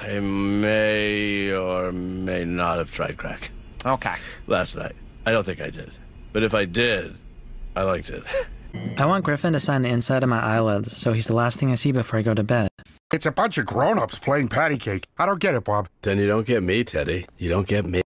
I may or may not have tried crack Okay. last night. I don't think I did. But if I did, I liked it. I want Griffin to sign the inside of my eyelids, so he's the last thing I see before I go to bed. It's a bunch of grown-ups playing patty cake. I don't get it, Bob. then you don't get me, Teddy. You don't get me.